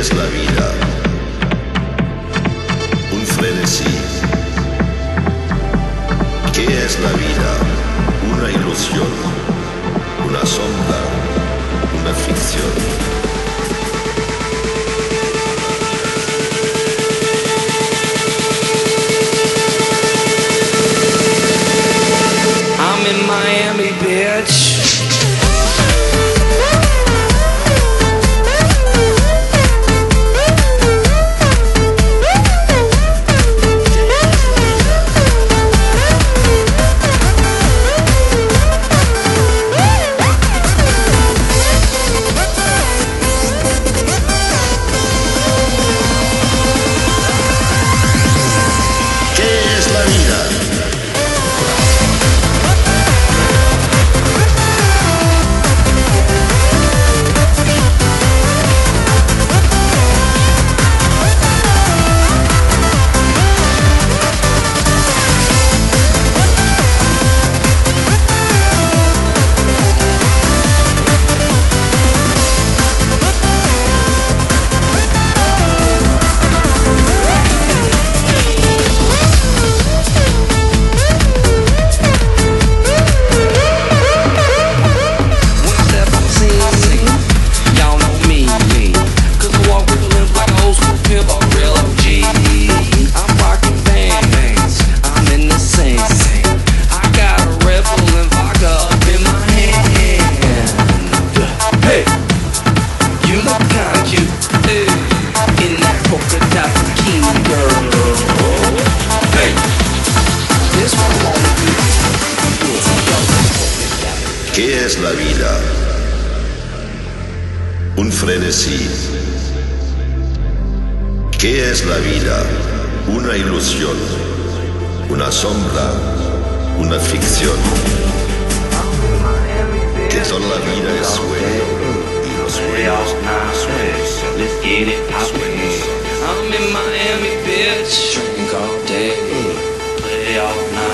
¿Qué es la vida? Un frenesí. ¿Qué es la vida? Una ilusión, una sombra, una ficción. ¿Qué es la vida? Un frenesí. ¿Qué es la vida? Una ilusión, una sombra, una ficción. Que toda la vida es sueño y los sueños, sueños. God day. Play out.